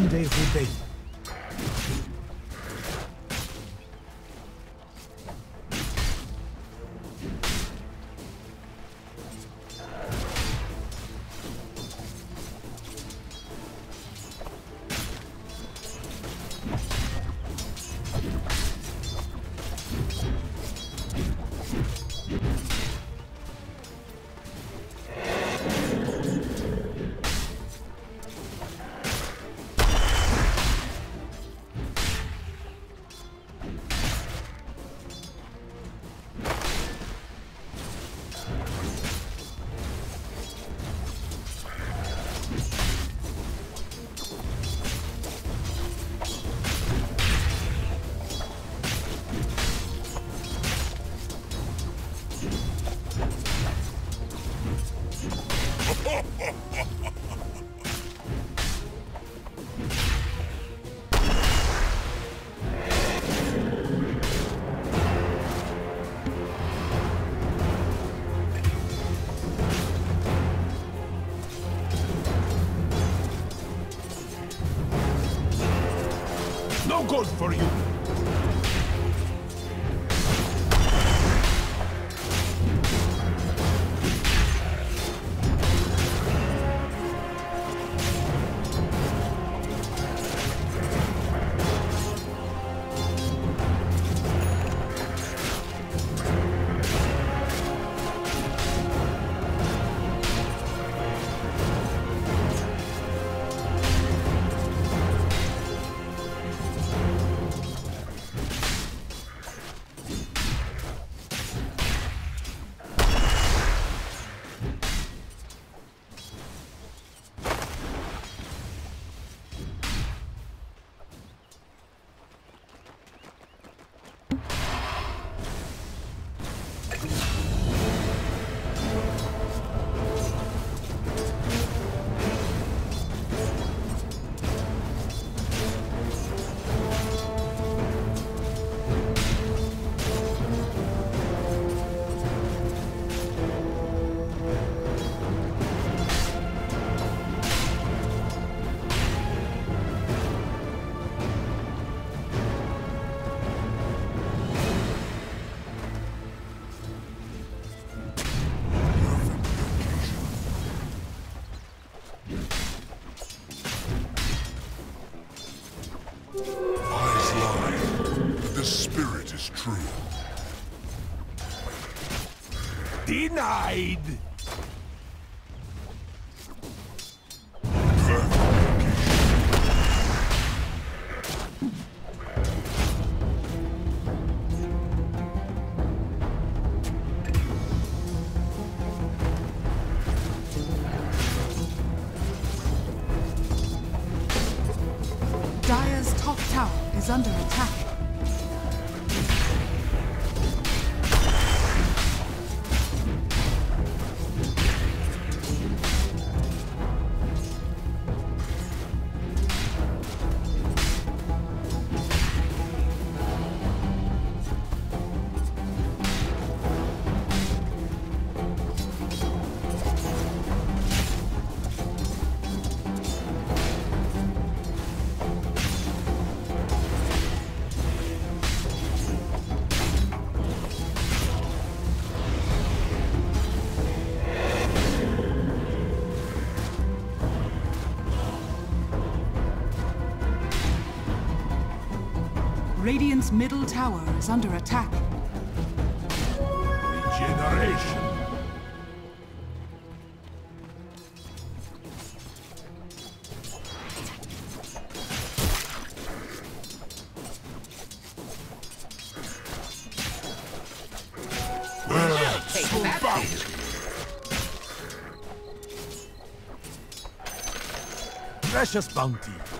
someday obey you. For you. True. Denied. Middle tower is under attack. Regeneration! Precious bounty.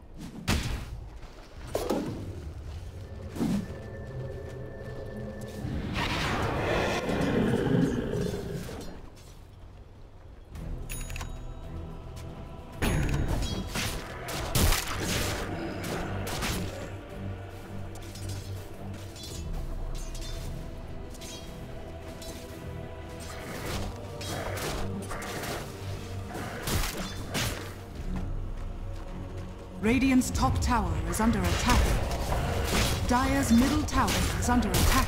Radiant's top tower is under attack. Dire's middle tower is under attack.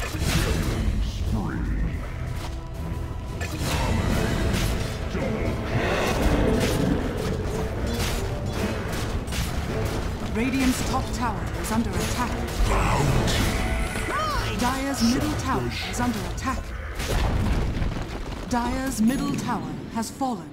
Radiant's top tower is under attack. Dire's middle tower is under attack. Dire's middle tower has fallen.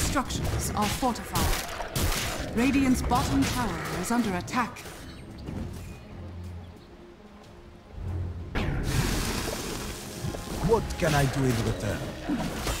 structures are fortified. Radiant's bottom tower is under attack. What can I do in return?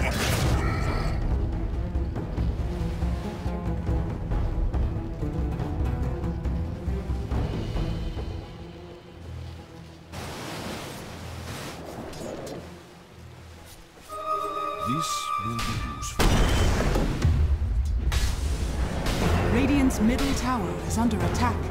is under attack.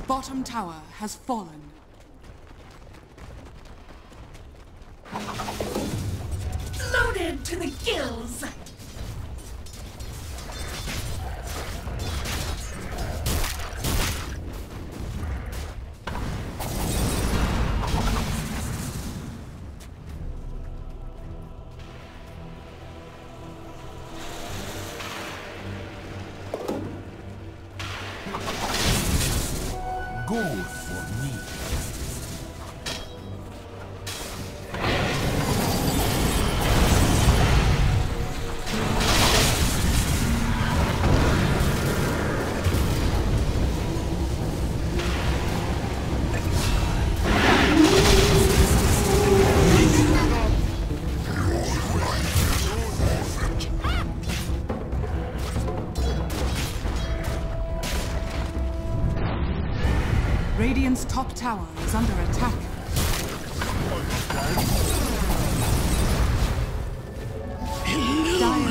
Bottom tower has fallen. Loaded to the gills!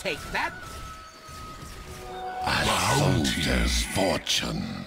Take that. Soldier's fortune.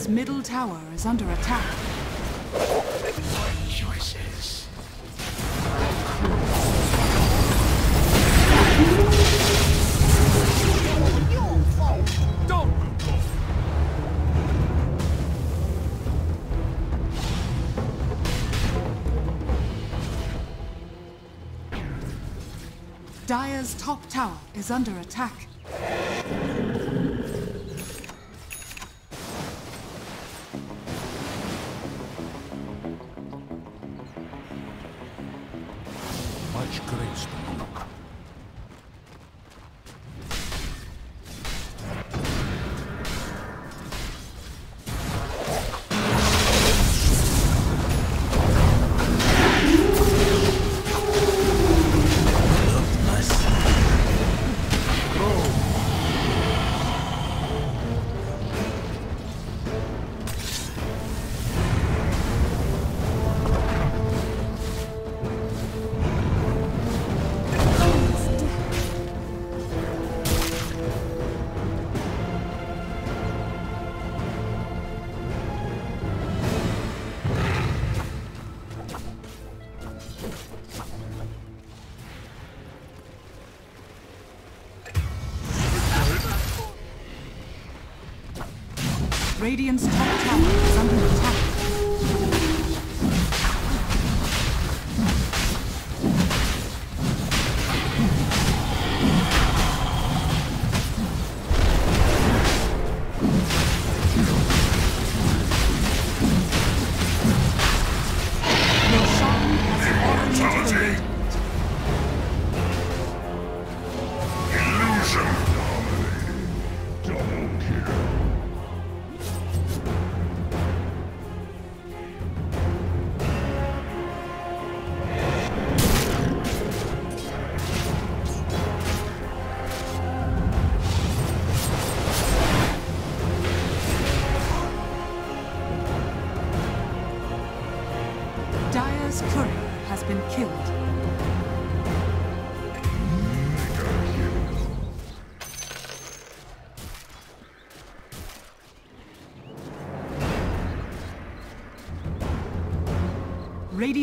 Radiant's middle tower is under attack. Choices. Dire's top tower is under attack. Radiant's top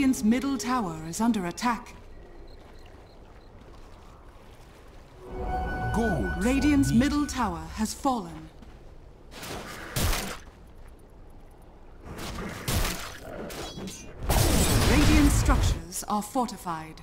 Radiant's middle tower is under attack. Gold. Radiant's middle tower has fallen. Radiant structures are fortified.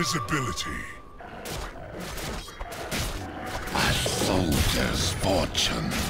Invisibility. A soldier's fortune.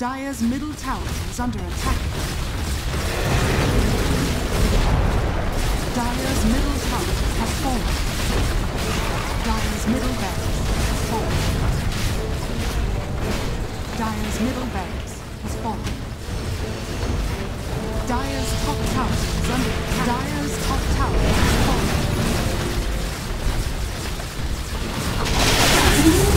Dire's middle tower is under attack. Dire's middle tower has fallen. Dire's middle barracks has fallen. Dire's middle barracks has fallen. Dire's top tower is under attack. Dire's top tower has fallen.